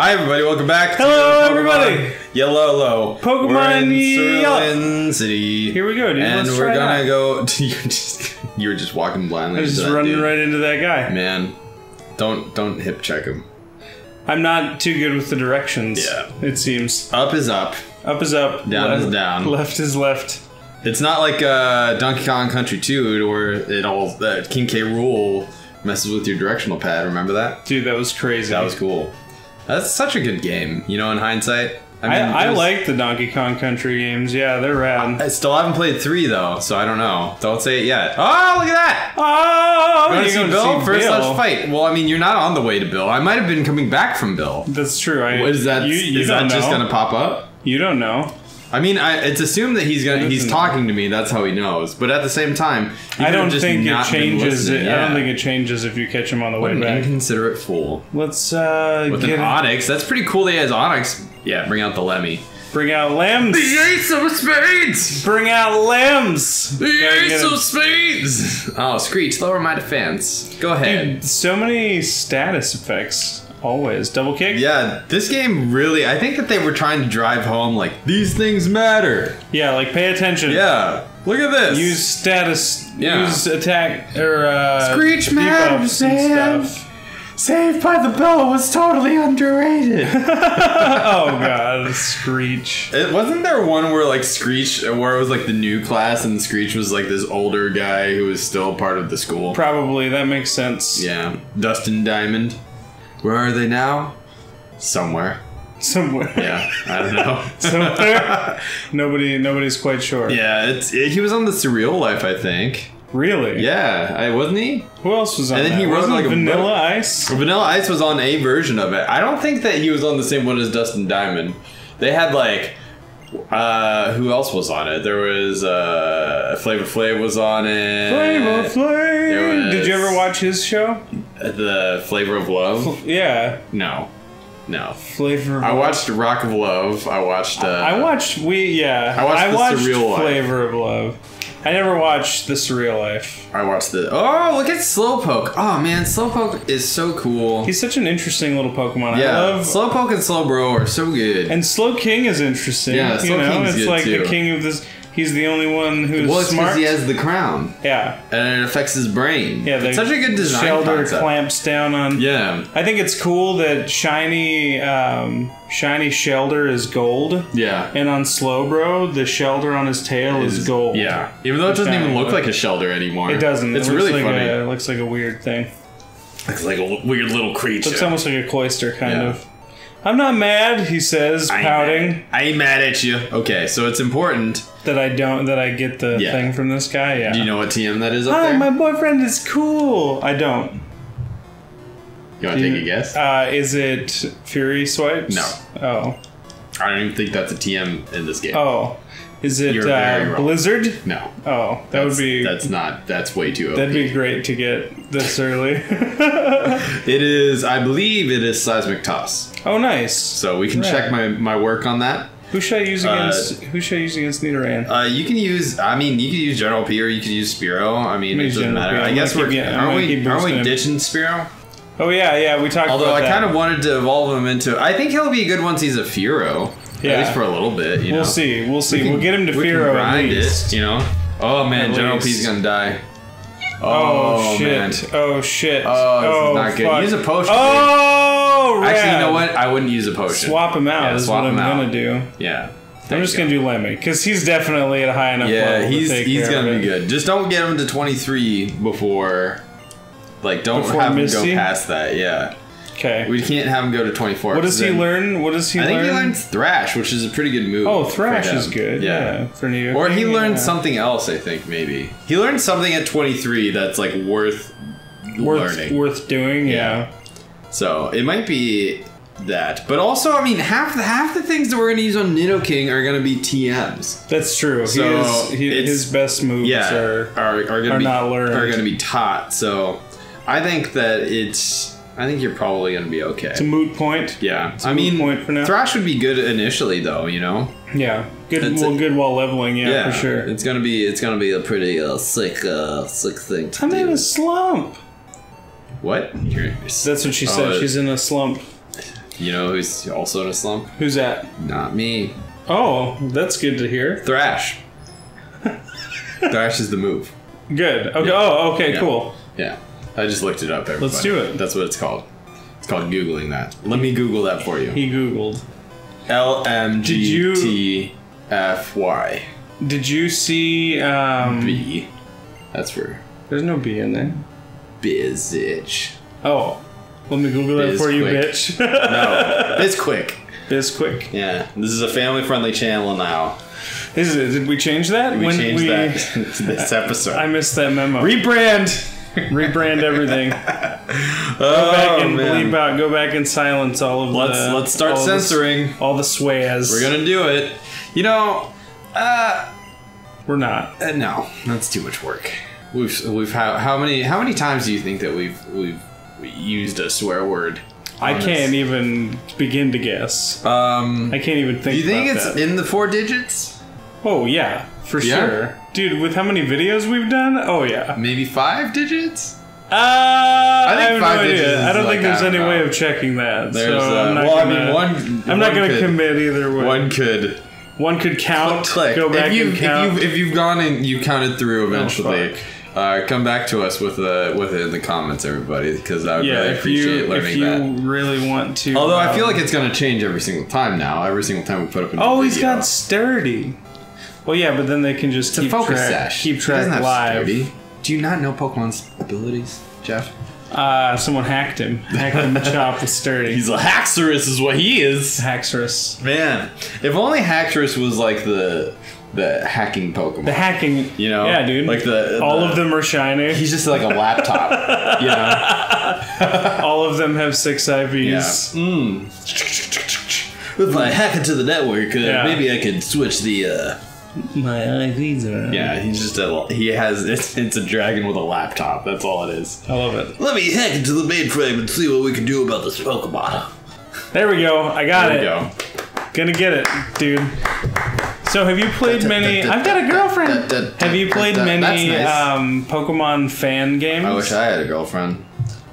Hi everybody, welcome back. Hello, Pokemon everybody. Yellow Low. Pokemon We're in Yellow. Cerulean City. Here we go, dude. And Let's we're gonna go. You're just you were just walking blindly. I was just running dude. right into that guy. Man, don't don't hip check him. I'm not too good with the directions. Yeah. It seems. Up is up. Up is up. Down left, is down. Left is left. It's not like uh, Donkey Kong Country 2 where it all that King K Rool messes with your directional pad. Remember that? Dude, that was crazy. That was cool. That's such a good game. You know, in hindsight. I, mean, I was- like the Donkey Kong Country games. Yeah, they're rad. I still haven't played three though, so I don't know. Don't say it yet. Oh, look at that! Oh, You want to you're see Bill? see First, Bill. let's fight. Well, I mean, you're not on the way to Bill. I might have been coming back from Bill. That's true. I, What is that? You, Is you that don't just gonna pop up? You don't know. I mean, I, it's assumed that he's gonna he's talking to me. That's how he knows. But at the same time, I don't just think it changes. It. I don't think it changes if you catch him on the What way an back. inconsiderate fool. Let's uh, With get an Onix, that's pretty cool. That he has Onix. Yeah, bring out the Lemmy. bring out lambs. Ace of Spades. Bring out lambs. The Gotta Ace of Spades. Oh, Screech, lower my defense. Go ahead. Dude, so many status effects. Always double kick. Yeah, this game really. I think that they were trying to drive home like these things matter. Yeah, like pay attention. Yeah, look at this. Use status. Yeah. Use attack or uh, Screech matters, man. Saved by the Bell was totally underrated. Oh god, Screech. it, wasn't there one where like Screech, where it was like the new class, and Screech was like this older guy who was still part of the school. Probably that makes sense. Yeah, Dustin Diamond. Where are they now? Somewhere. Somewhere. Yeah, I don't know. Somewhere. Nobody. Nobody's quite sure. yeah, it's it, he was on the Surreal Life, I think. Really. Yeah, I wasn't he? Who else was on And then that? he wrote, Wasn't like, Vanilla book. Ice. Vanilla Ice was on a version of it. I don't think that he was on the same one as Dustin Diamond. They had like uh who else was on it? There was uh Flavor Flav was on it. Flavor Flav. Did you ever watch his show? The Flavor of Love? Yeah. No. No. Flavor. Of I watched Rock of Love. I watched uh I watched we yeah. I watched The Surreal Life. Flavor of Love. I never watched The Surreal Life. I watched the Oh, look at Slowpoke. Oh man, Slowpoke is so cool. He's such an interesting little Pokemon. yeah, I love Slowpoke and Slowbro are so good. and Slowking is interesting. Yeah, you Slow know, King's it's good, like too. the king of this. He's the only one who's well, it's because smart. he has the crown, yeah, and it affects his brain. yeah. it's such a good design Shellder concept. clamps down on. Yeah, I think it's cool that shiny, um, shiny Shellder is gold, yeah. and on Slowbro, the Shellder on his tail is, gold. Yeah, even though it doesn't even look like a Shellder anymore. It doesn't. It's it really like funny. A, it looks like a weird thing. It's like a weird little creature. It's almost like a Cloyster, kind Yeah. of. I'm not mad, he says, I ain't pouting mad. I ain't mad at you. Okay, so it's important. that I don't that I get the Yeah. thing from this guy. Yeah. Do you know what TM that is up Hi, there? my boyfriend is cool. I don't. you want to take a guess? Uh, is it Fury Swipes? No. Oh. I don't even think that's a TM in this game. Oh. Is it You're very uh, wrong. Blizzard? No, Oh, that would be that's not. That's way too. OP. that'd be great to get this early. It is. I believe it is seismic toss. oh, nice. So we can Right. check my my work on that. Who should I use Uh, against? who should I use against Nidoran? Uh, you can use. I mean, you can use General P or you can use Spiro. I mean, it use doesn't General matter. P. I I'm guess gonna we're keep- I'm aren't gonna we keep aren't we him. ditching Spiro? oh yeah, yeah. We talked. Although about I that. kind of wanted to evolve him into. I think he'll be good once he's a Fearow. Yeah. At least for a little bit. You We'll know. see. We'll see. We will get him to we Fearow at least. It, you know. Oh man, At General least. P's gonna die. Oh, oh shit! man. Oh shit! Oh, this is oh, not good. fuck. Use a potion, Oh, Actually, you know what? I wouldn't use a potion. Swap him out Yeah, is swap what I'm him out. gonna do. Yeah. I'm just gonna do Lemmy because he's definitely at a high enough Yeah, level. he's to take he's care gonna be good. Just don't get him to 23 before. Like, don't Before have him go past that. Yeah, Okay. we can't have him go to 24. What does he then- learn? What does he learn? I think he learns Thrash, which is a pretty good move. oh, Thrash is good. Yeah, for Nido Or he King, learned yeah. something else, I think, maybe. He learned something at 23 that's like worth worth learning. worth doing. Yeah. So it might be that. But also, I mean, half the half the things that we're gonna use on Nidoking are gonna be TMs. that's true. So, he is, he, his best moves Yeah. are. Are, are gonna are be not learned. are gonna be taught. So I think that it's I think you're probably gonna be okay. It's a moot point. yeah. I moot mean point for now. Thrash would be good initially though, you know? Yeah, good. It's well, a- good while leveling. Yeah, for sure. It's gonna be it's gonna be a pretty uh, sick uh, sick thing to I'm do. in a slump. What? You're, That's what she Oh, said. She's in a slump. You know who's also in a slump? Who's that? Not me. Oh, that's good to hear. Thrash. Thrash is the move. Good. Okay. Oh, okay. Yeah. Cool. Yeah. I just looked it up. Everybody. Let's do it. That's what it's called. It's called googling that. Let me Google that for you. He googled. L M G T F Y. Did you- G T F Y Did you see? Um, B. That's for there's no B in there. Bizitch. Oh, let me Google that Biz for you, quick. bitch. No, it's quick. Biz quick. Yeah, this is a family-friendly channel now. Is it? Did we change that? We when changed we, that this episode. I missed that memo. Rebrand. Rebrand everything. Oh Go back and man. bleep out. Go back and silence all of Let's the. let's start all the censoring. all the swears. We're gonna do it. You know, uh, We're not. uh, no, that's too much work. We've we've how, how many how many times do you think that we've we've used a swear word? I can't this? even begin to guess. Um, I can't even think. do you think it's that. in the four digits? Oh yeah, for Yeah? sure, dude. With how many videos we've done? Oh yeah. Maybe five digits? Uh, I, think have five no digits idea. I don't like, think there's don't any way of checking that. There's so uh, I'm not well, gonna, I mean, one. I'm not gonna could, commit either way. One could One could count. click. Go back if you and if count. you if you've gone and you counted through eventually. fuck. uh, come back to us with uh, with it in the comments, everybody, because I would yeah, really if appreciate you if learning you that. really want to. Although I feel um, like it's going to change every single time now. Every single time we put up a new Oh, he's got sturdy. Well, yeah, but then they can just It's a keep focus track, sash. keep He track doesn't have live. sturdy. Do you not know Pokemon's abilities, Geoff? Uh, someone hacked him. Hacked him the chop with sturdy. He's a Haxorus, is what he is. Haxorus. Man, if only Haxorus was like the the hacking Pokemon. The hacking. you know, Yeah, dude. Like the All the- of them are shiny. He's just like a laptop. you know. All of them have six IVs. With my hack into the network, uh, Yeah. maybe I could switch the. Uh... My IVs are. Yeah, he's just a. He has. It's, it's a dragon with a laptop. That's all it is. I love it. Let me hack into the mainframe and see what we can do about this Pokemon. There we go. I got There it. we go. Gonna get it, dude. So have you played many? I've got a girlfriend. Have you played many nice. um, Pokemon fan games? I wish I had a girlfriend.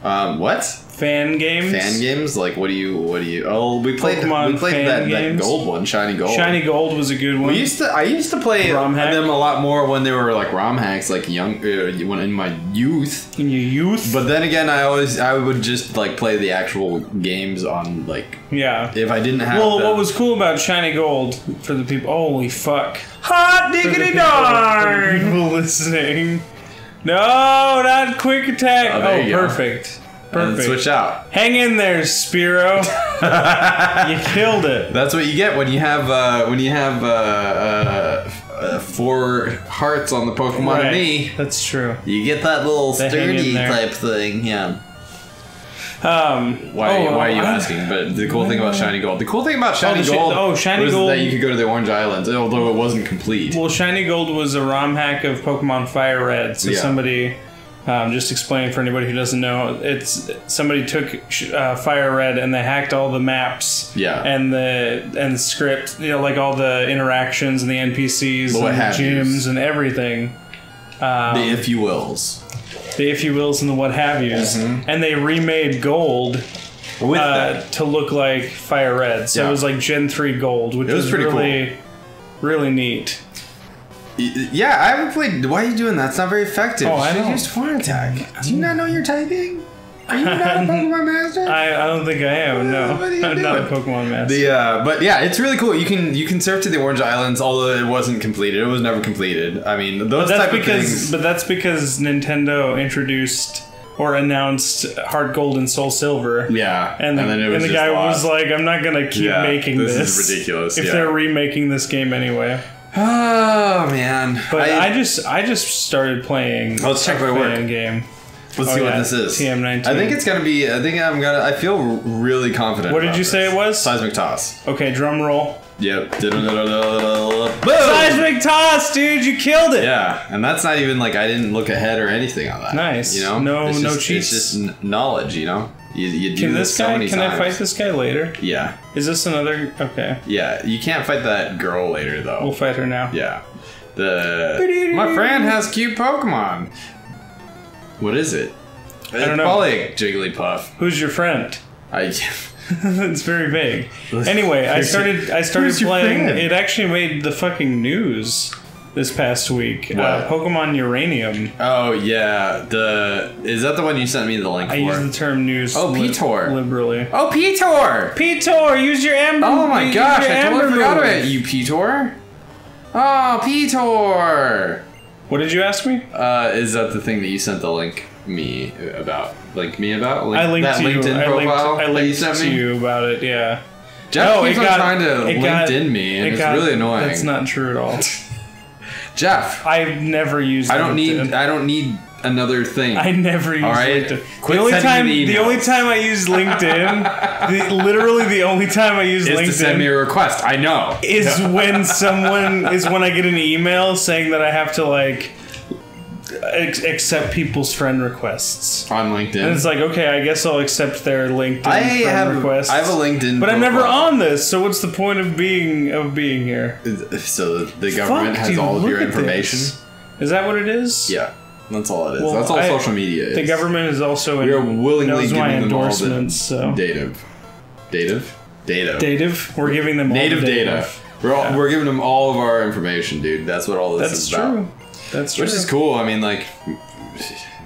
Um, what? Fan games. Fan games? Like, what do you? What do you? Oh, we played. Pokemon we played that, that gold one, shiny gold. Shiny Gold was a good one. We used to. I used to play ROM hack? them a lot more when they were like ROM hacks, like young, uh, when in my youth. in your youth. But then again, I always I would just like play the actual games on like yeah. if I didn't have. Well, the- what was cool about Shiny Gold for the people? Holy fuck! hot diggity darn? people listening. No, not quick attack. Oh, Oh, you go. Perfect. And switch out. Hang in there, Spiro. you killed it. That's what you get when you have uh, when you have uh, uh, uh, four hearts on the Pokemon Right. me. That's true. You get that little They sturdy type thing. Yeah. Um, Why? oh, why are you I- asking? But the cool thing about Shiny Gold, the cool thing about Shiny shi- Gold, oh, Shiny was Gold- that you could go to the Orange Islands, although it wasn't complete. Well, Shiny Gold was a ROM hack of Pokemon Fire Red. So Yeah. somebody, um, just explain for anybody who doesn't know, it's somebody took uh, Fire Red and they hacked all the maps. Yeah. And the and the script, you know, like all the interactions and the NPCs what and the gyms and everything. Um, the if you wills. the if you wills and the what have yous, and they remade Gold Mm-hmm. With uh, to look like Fire Red. So Yeah. it was like Gen three Gold, which It was was, pretty really, really neat. Yeah, I haven't played. Why are you doing that? It's not very effective. Oh, I You should know. use Horn Attack. Do you not know your typing? Are you not a Pokemon master? I, I don't think I am. No, What are you I'm not a? Pokemon master. The uh, but yeah, it's really cool. You can you can surf to the Orange Islands, although it wasn't completed. It was never completed. I mean, those that's type of because, things. but that's because Nintendo introduced or announced Heart Gold and Soul Silver. yeah, And the, and then it was the guy lost. was like, "I'm not gonna keep Yeah, making this this. is ridiculous, If yeah. they're remaking this game anyway." "Oh man!" But I, just, I just started playing. Let's check my work. game. let's oh, see what this is. TM19. I think it's gonna be. I think I'm gonna. I feel really confident. What did you say it was? Seismic toss. Okay, drum roll. Yep. Boom! Seismic toss, dude! You killed it. Yeah, and that's not even like I didn't look ahead or anything on that. Nice. You know, No- It's no just, cheats. It's just knowledge. You know, you, you do Can this, this so guy? many Can I fight this guy later? Yeah, Is this another? Okay, yeah. You can't fight that girl later though. we'll fight her now. Yeah. The my friend has cute Pokemon. What is it? I don't know. Probably a Jigglypuff. Who's your friend? I it's very vague. Anyway, I started. I started playing. It actually made the fucking news this past week. Uh, Pokemon Uranium. Oh yeah, the is that the one you sent me the link I for? use the term news. Oh, li- P-Tor. liberally. oh, Pitor! Pitor, use your amber. Oh my gosh, I totally forgot move. about you, Pitor. Oh, Pitor! What did you ask me? Uh, is that the thing that you sent the link me about? Link me about? Link, I linked that to you. LinkedIn I linked, profile I that you linked sent to me? you about it. Yeah. Geoff No, keeps it on got- trying to it got- LinkedIn me, and it it's got- really annoying. That's not true at all. Geoff, I've never used. I don't LinkedIn. need. I don't need another thing. I never used All right, LinkedIn. quit the only time, me the only time I use LinkedIn, the, literally the only time I use is to send me a request. I know. is when someone is when I get an email saying that I have to like ex- accept people's friend requests. on LinkedIn. And it's like, okay, I guess I'll accept their LinkedIn I friend have. requests. I have a LinkedIn, but I'm never profile. on this, so what's the point of being of being here? So the government Fuck, has dude, all of your information. Is that what it is? Yeah, that's all it is. Well, that's all I- social media is. The government is also We are willingly giving them all the endorsements. so dative, dative, data, dative, we're giving them all native data. We're all, Yeah. we're giving them all of our information, dude. That's what all this That's is about. true. That's true. Which is cool. I mean, like,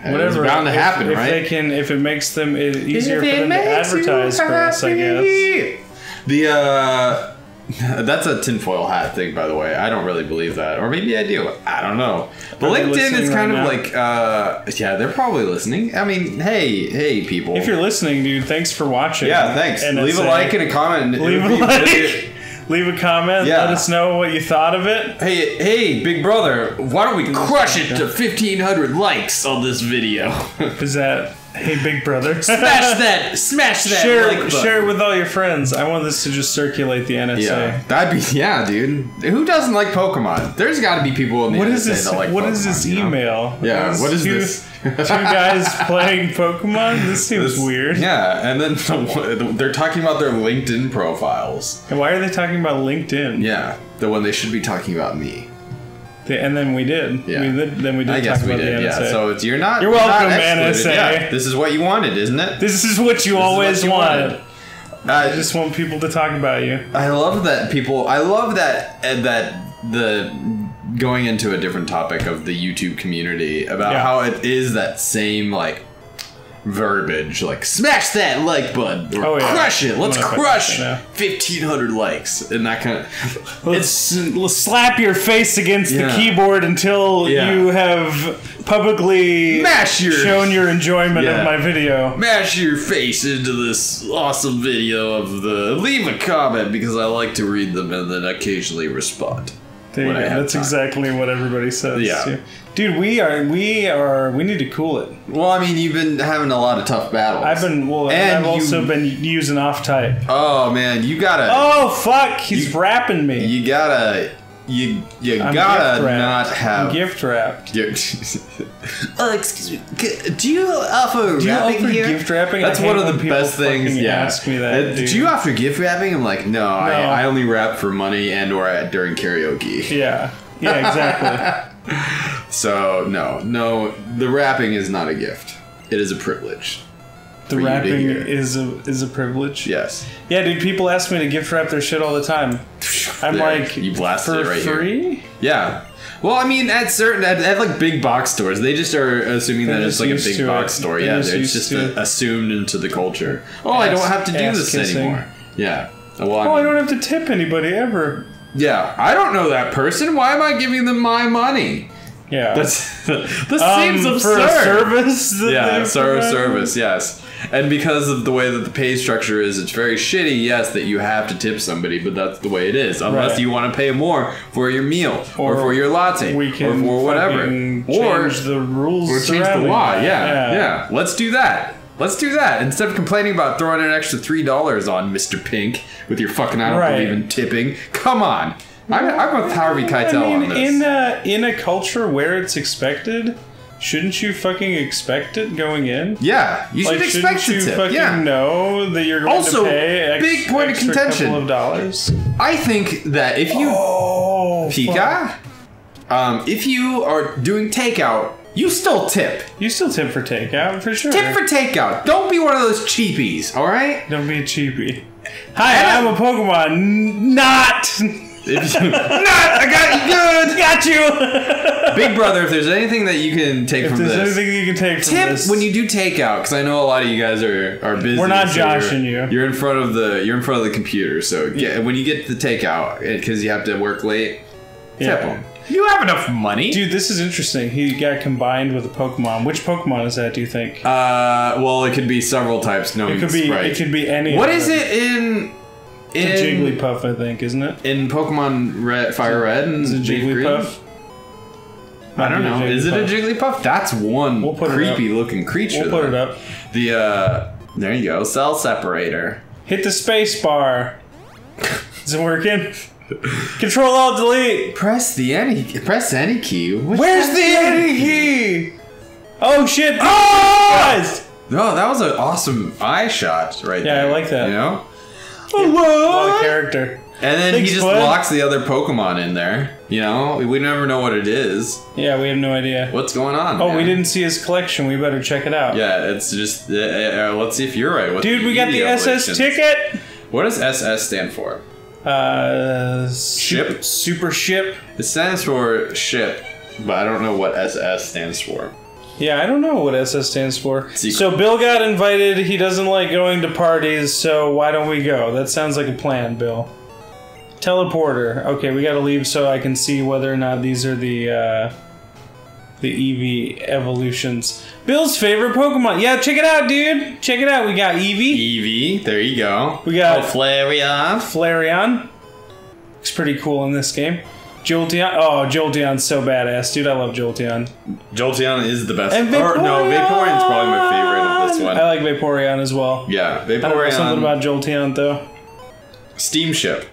Whatever. it's bound to if, happen, if right? they can, if it makes them it easier for If it them to advertise for us, I guess. The uh, that's a tinfoil hat thing, by the way. I don't really believe that, or maybe I do. I don't know. But LinkedIn is kind right of now? like, uh, yeah, they're probably listening. I mean, hey, hey, people. If you're listening, dude, thanks for watching. yeah, thanks. And Leave a like and a comment. It leave a like. really- Leave a comment. Yeah. Let us know what you thought of it. Hey, hey, big brother, why don't we crush it to 1,500 likes on this video? Is that hey, big brother? smash that, smash that share like share it with all your friends. I want this to just circulate the NSA. Yeah, that'd be yeah, dude. Who doesn't like Pokemon? There's got to be people in the What NSA is this? that like what Pokemon, is this you know? email? Yeah, This what is two, this? two guys playing Pokemon. This seems This- weird. Yeah, and then they're talking about their LinkedIn profiles. And why are they talking about LinkedIn? Yeah, the one they should be talking about me. And then we did. Yeah. We did. Then we did I guess talk we about did. the Yeah, NSA. so it's you're not. You're not welcome, excluded. NSA. Yeah, this is what you wanted, isn't it? this is what you This is always what you wanted. wanted. I I just want people to talk about you. I love that people. I love that uh, that the going into a different topic of the YouTube community about Yeah. how it is that same like verbiage, like smash that like button or Oh, yeah. crush it. Let's crush yeah. fifteen hundred likes and that kind of. Let's let's slap your face against the keyboard until Yeah. you have publicly Mash your shown your enjoyment Yeah. of my video. mash your face into this awesome video of the leave a comment because I like to read them and then occasionally respond. There you go. That's time. exactly what everybody says. Yeah. too. Dude, we are we are we need to cool it. Well, I mean, you've been having a lot of tough battles. I've been well. And I've also you- been using off type. Oh man, you gotta. Oh fuck! He's rapping me. You gotta. You you I'm gotta not have. I'm gift wrapped. Oh, excuse me. Do you offer Do you wrapping offer here? gift wrapping? That's I one of the best things. Yeah. Ask me that. Uh. Do you offer gift wrapping? I'm like, no, I, No. I only wrap for money and or at, during karaoke. Yeah. Yeah. Exactly. So no, no, the wrapping is not a gift. It is a privilege. The you to rapping hear. is a is a privilege. Yes. Yeah, dude. People ask me to gift wrap their shit all the time. I'm There, like, you blasted for it right here. free. Yeah. Well, I mean, at certain at, at like big box stores, they just are assuming They're that it's like a big box it. store. They're yeah, just it's just uh, assumed into the culture. Oh, I don't have to do this kissing. anymore. Yeah. Well, I Oh, I mean, don't have to tip anybody ever. yeah, I don't know that person. Why am I giving them my money? Yeah. That's this um, seems absurd. for a service. Yeah, ser- service, yes. And because of the way that the pay structure is, it's very shitty, yes, that you have to tip somebody, but that's the way it is. Unless Right. you want to pay more for your meal or, Or for your latte We can or for whatever. Or, change the rules or change the law. that. Yeah, yeah, Let's do that. Let's do that. Instead of complaining about throwing an extra $3 on Mr. Pink with your fucking I don't Right. believe in tipping. Come on. I'm, I'm with Harvey Keitel I mean, on this. in a in a culture where it's expected, shouldn't you fucking expect it going in? yeah, you should Like, expect shouldn't to fucking Yeah. know that you're going Also, to pay ex- big point of contention. couple of dollars? I think that if you Oh, Pika. Um, if you are doing takeout, You still tip. You still tip for takeout for sure. Tip for takeout. Don't be one of those cheapies, all right? Don't be a cheapie. Hi, I'm a Pokemon. Not. If you- Not, I got you good. Got you. Big brother, if there's anything that you can take if from there's this, anything you can take from tip this, when you do takeout because I know a lot of you guys are are busy. We're not so you're- joshing you. You're in front of the you're in front of the computer, so yeah, when you get the takeout because you have to work late, tip them. You have enough money. Dude, this is interesting. He got combined with a Pokemon. Which Pokemon is that? Do you think? Uh, well, it could be several types. No, it could be. It could be any. What of is them. it in It's a in Jigglypuff, I think, isn't it? in Pokemon Red, Fire Red and Is it? Jigglypuff? I don't know. Is it a Jigglypuff? That's one We'll creepy looking creature. We'll put it up. The uh, there you go, cell separator. Hit the space bar. Is it working? Control Alt Delete. Press the any press any key. What's Where's the any any key? Oh shit! Oh! No, that was an awesome eye shot right there. Yeah, I like that. You know? What a character. And then Thanks, he just bud. locks the other Pokemon in there. You know? We never know what it is. Yeah, we have no idea. What's going on? Oh, man? we didn't see his collection. We better check it out. Yeah, it's just. Uh, uh, let's see if you're right. with Dude, we got the SS evolutions. ticket. What does SS stand for? Uh, Ship? Super, super ship. It stands for ship, but I don't know what SS stands for. Yeah, I don't know what SS stands for. Secret. So Bill got invited. He doesn't like going to parties, so why don't we go? That sounds like a plan, Bill. Teleporter. Okay, we got to leave so I can see whether or not these are the uh, the Eevee evolutions. Bill's favorite Pokemon. Yeah, check it out, dude. Check it out. We got Eevee, EV, there you go. We got- oh, Flareon. Flareon. Looks pretty cool in this game. Jolteon. Oh, Jolteon's so badass, dude. I love Jolteon. Jolteon is the best. And Or, no, Vaporeon! Vaporeon's probably my favorite of this one. I like Vaporeon as well. yeah, I don't know Vaporeon. something about Jolteon though. Steamship.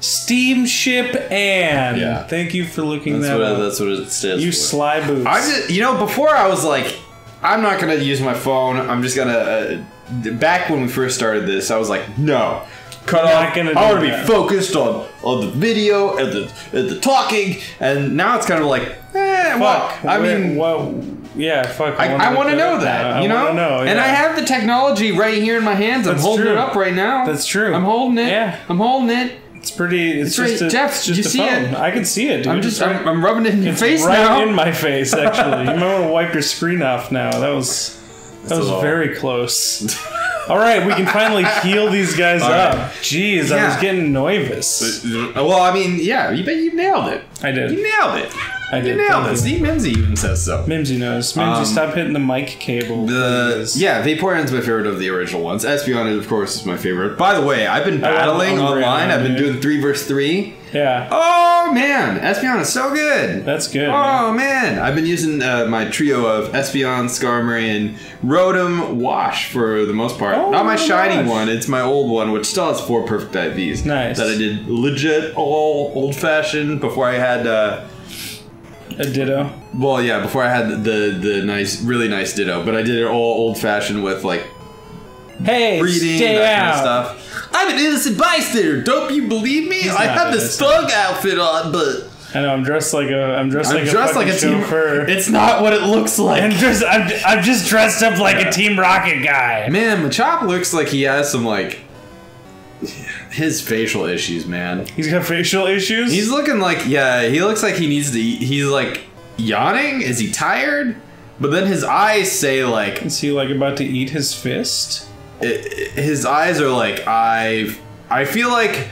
Steamship and Yeah. thank you for looking That's that what, up. that's what it stands you for. sly boots. I just, you know, before I was like, I'm not gonna use my phone. I'm just gonna. Uh, back when we first started this, I was like, no, cut Not off. gonna I want to be focused on on the video and the and the talking. And now it's kind of like, eh, well, fuck. I where- mean. what? Yeah, fuck. I, I want to know that, you know, I know, and yeah. I have the technology right here in my hands. I'm That's holding true. it up right now. That's true. I'm holding it. Yeah. I'm holding it. It's pretty. It's, It's just right- a, Geoff, it's just you a see phone. it? I can see it, dude. I'm just, I'm, I'm rubbing it in your it's face right now. in my face. Actually, you might want to wipe your screen off now. That was that was very close. All right, we can finally heal these guys All up. right. Jeez, I was getting nervous. Uh, well, I mean, yeah, you bet you nailed it. I did. You nailed it. I You did. nailed Thank it. Steve Mimsy even says so. Mimsy knows. Mimsy, Um, stop hitting the mic cable. The yeah, Vaporeon's my favorite of the original ones. Espeon, of course, is my favorite. By the way, I've been I love battling Umbreon, online. I've been dude. doing three versus three. yeah, Oh man, Espeon is so good. that's good. man. Oh man, I've been using uh, my trio of Espeon, Skarmory, and Rotom Wash for the most part. Oh Not my my shiny one; it's my old one, which still has four perfect IVs. Nice. That I did legit all old fashioned before I had. Uh, A ditto. well, yeah, before I had the the nice, really nice Ditto, but I did it all old fashioned with like Hey, breeding, stay that out. kind of stuff. I'm an innocent bystander. Don't you believe me? I not have this thug outfit on, but I know I'm dressed like a I'm dressed I'm like dressed a like a team. chauffeur. It's not what it looks like. I'm just I'm, I'm just dressed up like a Team Rocket guy. Man, Machop looks like he has some like his facial issues, man. He's got facial issues. He's looking like yeah, he looks like he needs to eat. He's like yawning. Is he tired? But then his eyes say like Is he like about to eat his fist? i- i- his eyes are like I I feel like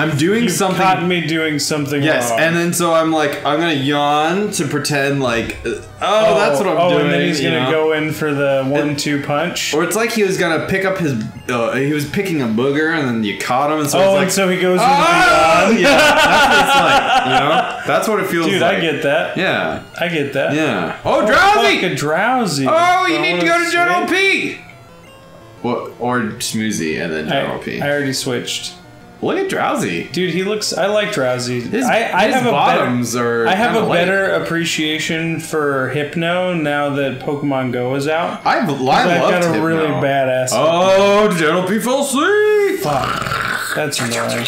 I'm doing You something caught me doing something Yes, wrong. and then so I'm like, I'm gonna yawn to pretend like, uh, oh, that's what I'm oh, doing. and then he's gonna know? go in for the one-two punch. Or it's like he was gonna pick up his, uh, he was picking a booger, and then you caught him, and so oh, it's and like, so he goes oh, yeah, that's what it's like, you know? That's what it feels Dude, like. I get that. Yeah, I get that. yeah. Oh, Oh, Drowzee! fuck, a Drowzee. oh, you need to go to General. P! What, or Smoothie, and then General I, P. I already switched. Look at Drowzee. Dude, he looks. I like Drowzee. His, I, I his have a bottoms better. are I have a light. better appreciation for Hypno now that Pokemon Go is out. I I've loved got a him really badass. Oh, General P fell asleep! Fuck. That's annoying.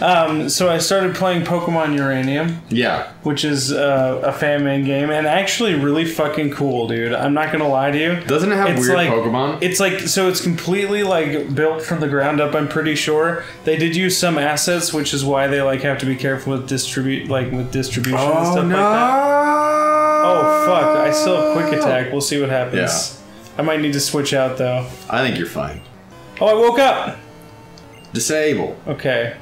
Um, so I started playing Pokemon Uranium, Yeah. which is uh, a fan made game, and actually really fucking cool, dude. I'm not gonna lie to you. Doesn't it have It's weird like- Pokemon? It's like so it's completely like built from the ground up. I'm pretty sure they did use some assets, which is why they like have to be careful with distribute like with distribution and stuff like that. Oh fuck! I still have quick attack. We'll see what happens. I might need to switch out though. I think you're fine. Oh, I woke up. Disable. Okay.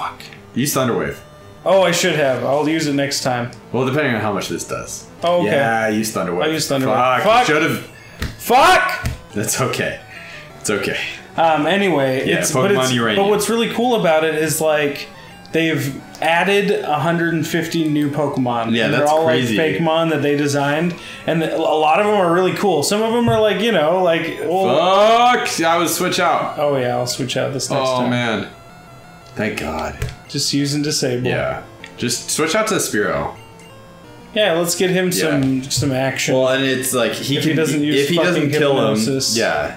Fuck. Use Thunderwave. Oh, I should have. I'll use it next time. Well, depending on how much this does. Oh, okay. Yeah, use Thunderwave. I use Thunderwave. Fuck. Fuck. Should have. Fuck. That's okay. It's okay. Um. Anyway, Yeah, it's, but Pokemon it's Uranium. but what's really cool about it is like they've added 150 new Pokemon. Yeah, and they're all crazy. like Fakemon that they designed, and a lot of them are really cool. Some of them are like you know like well, Fuck! I would switch out. oh yeah, I'll switch out this next Oh time. man. Thank God. Just use and disable. Yeah. Just switch out to the Spiro. Yeah, let's get him some some action. Well, and it's like he If can he doesn't use if he doesn't kill him. Yeah.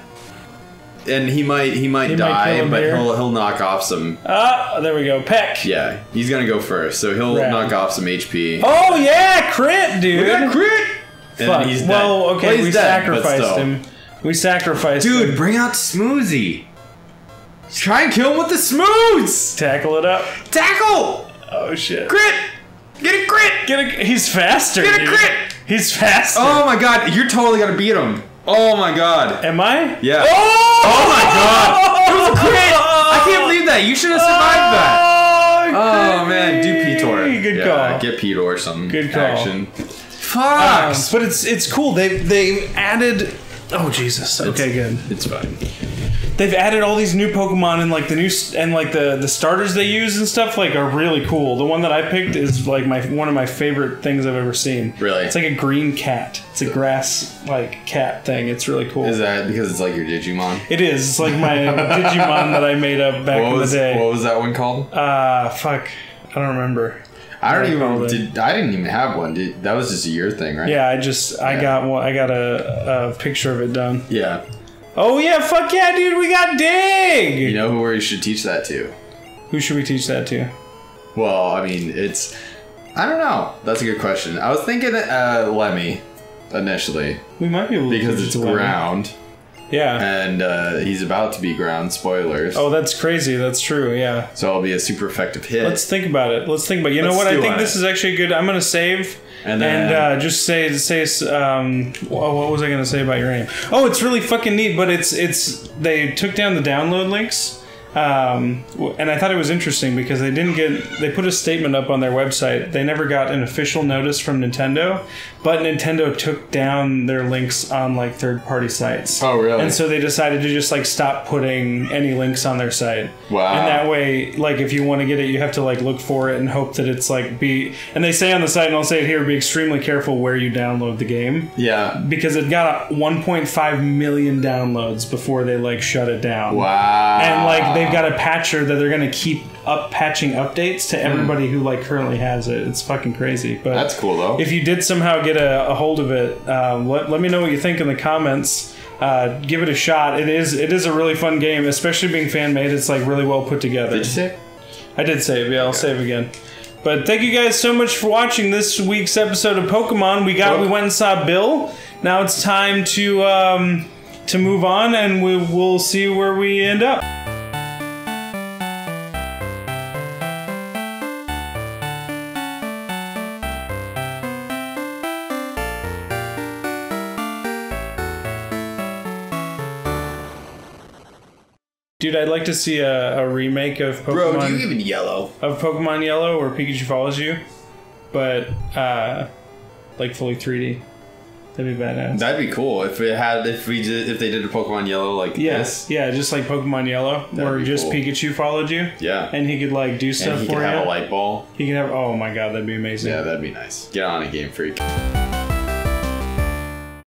And he might he might He might die, kill him but here. he'll he'll knock off some. ah, there we go. Peck. Yeah, he's gonna go first, so he'll knock off some HP. Oh yeah, crit, dude. We got crit. And Fuck. he's dead. well, okay, he's we dead, but sacrificed still. him. We sacrificed Dude, him. bring out Smoothie. Try and kill him with the smooths. Tackle it up. Tackle. Oh shit. Crit. Get a crit. Get a, he's faster. Get a dude. crit! He's faster. Oh my god, you're totally gonna beat him. Oh my god. Am I? Yeah. Oh, Oh my god! It was a crit! I can't believe that. You should have survived that. Oh man, do Pitor. Good yeah, call. Get Pitor or something. Good call. action. Um, Fuck! but it's it's cool. They they added. Oh Jesus. Okay, good. It's fine. They've added all these new Pokemon and like the new and like the the starters they use and stuff like are really cool. The one that I picked is like my one of my favorite things I've ever seen. Really? It's like a green cat. It's a grass like cat thing. It's really cool. Is that because it's like your Digimon? It is. It's like my Digimon that I made up back What in was the day. what was that one called? Uh, fuck. I don't remember. I don't even did. I didn't even have one. Did, that was just a year thing, right? Yeah, I just I got one. I got a, a picture of it done. Yeah. Oh yeah, fuck yeah, dude, we got Dig. You know who we should teach that to? Who should we teach that to? Well, I mean, it's. I don't know. That's a good question. I was thinking uh, Lemmy initially We might be able to because it's it to Lemmy. ground Yeah. and uh, he's about to be ground. Spoilers. Oh, that's crazy. That's true. Yeah. So it'll be a super effective hit. Let's think about it. Let's think about. It. You know Let's what? I think this it. is actually good. I'm gonna save. And then- and uh, just say say um wha- what was I gonna say about your name? Oh, it's really fucking neat. But it's it's they took down the download links, um, and I thought it was interesting because they didn't get they put a statement up on their website. They never got an official notice from Nintendo, but Nintendo took down their links on like third party sites. Oh, really? And so they decided to just like stop putting any links on their site. Wow. And that way, like if you want to get it, you have to like look for it and hope that it's like be. And they say on the site, and I'll say it here: be extremely careful where you download the game yeah. because it got a 1.5 million downloads before they like shut it down. Wow. And like they've got a patcher that they're gonna keep up patching updates to everybody who like currently has it. It's fucking crazy. But Hmm. That's cool though. if you did somehow get a, a hold of it, um, let, let me know what you think in the comments. Uh, give it a shot. It is it is a really fun game, especially being fan made. It's like really well put together. Did you say? I did save. Yeah, I'll save again. But thank you guys so much for watching this week's episode of Pokemon. We got we went and saw Bill. Now it's time to um, to move on, and we will see where we end up. Dude, I'd like to see a, a remake of Pokemon Bro, do you even yellow? of Pokemon Yellow where Pikachu follows you, but uh, like fully 3D. That'd be badass. That'd be cool if it had if we did if they did a Pokemon Yellow like yes, this. yeah, just like Pokemon Yellow, where just cool. Pikachu followed you, Yeah. and he could like do stuff And he for could you. have a light ball. he can have. Oh my god, that'd be amazing. Yeah, that'd be nice. Get on a Game Freak.